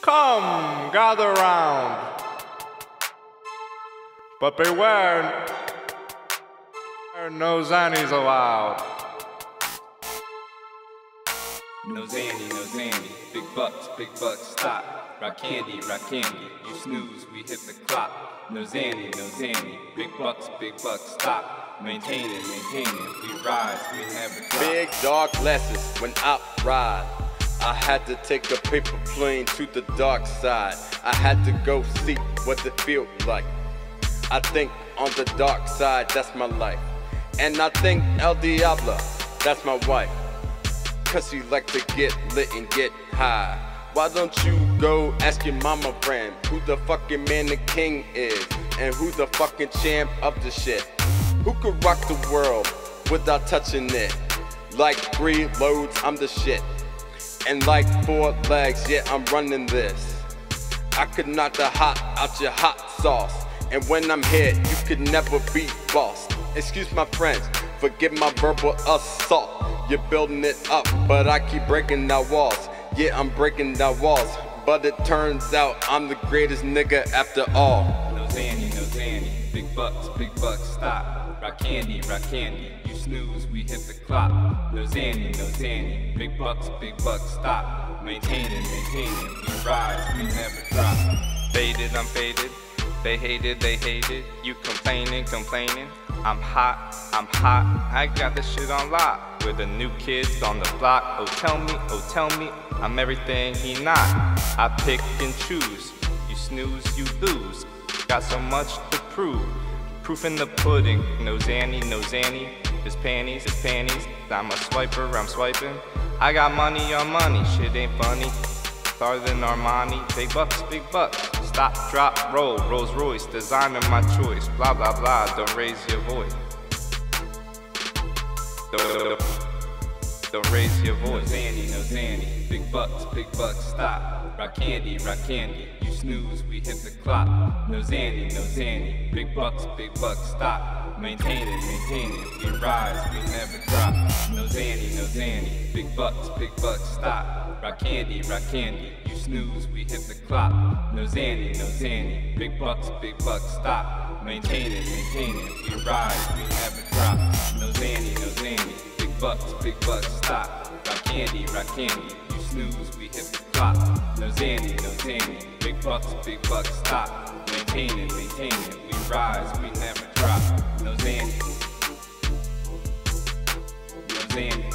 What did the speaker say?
Come, gather round. But beware, no Xannies allowed. No Xanny, no Xanny. Big bucks, big bucks, stop. Rock candy, rock candy. You snooze, we hit the clock. No Xanny, no Xanny. Big bucks, big bucks, stop. Maintain it, maintain it. We rise, we never drop. Big dark lessons when I ride. I had to take a paper plane to the dark side. I had to go see what it felt like. I think on the dark side, that's my life. And I think El Diablo, that's my wife. Cause she like to get lit and get high. Why don't you go ask your mama friend who the fucking man the king is and who the fucking champ of the shit? Who could rock the world without touching it? Like three loads, I'm the shit. And like four legs, yeah, I'm running this. I could knock the hot out your hot sauce. And when I'm here, you could never be boss. Excuse my friends, forgive my verbal assault. You're building it up, but I keep breaking down walls. Yeah, I'm breaking down walls. But it turns out I'm the greatest nigga after all. No Xanny, no Xanny. Big bucks, big bucks, stop. Rock candy, rock candy. You snooze, we hit the clock. No Xanny, no Xanny. Big bucks, big bucks, stop. Maintain it, maintain it. We rise, we never drop. Faded, I'm faded. They hated, they hated. You complaining, complaining. I'm hot, I'm hot. I got this shit on lock. With the new kids on the block. Oh, tell me, oh, tell me. I'm everything he not. I pick and choose. You snooze, you lose. Got so much to prove. Proof in the pudding. No Xanny, no Xanny. His panties, his panties. I'm a swiper, I'm swiping. I got money on money. Shit ain't funny. Farther than Armani. Big bucks, big bucks. Stop, drop, roll. Rolls Royce. Designer my choice. Blah, blah, blah. Don't raise your voice. Don't, don't raise your No voice. Xanny, no Xanny. Big bucks, big bucks, stop. Rock candy, rock candy. You snooze, we hit the clock. No Xanny, no Xanny. Big bucks, big bucks, stop. Maintain it, maintain it. We rise, we never drop. No Xanny, no Xanny. Big bucks, big bucks, stop. Rock candy, rock candy. You snooze, we hit the clock. No Xanny, no Xanny. Big bucks, big bucks, stop. Maintain it, maintain it. We rise, we never drop. No Xanny, no bucks, big bucks, stop. Rock candy, rock candy. You snooze, we hit the clock. No Xanny, no Xanny. Big bucks, big bucks, stop. Maintain it, maintain it. We rise, we never drop. No Xanny. No Xanny.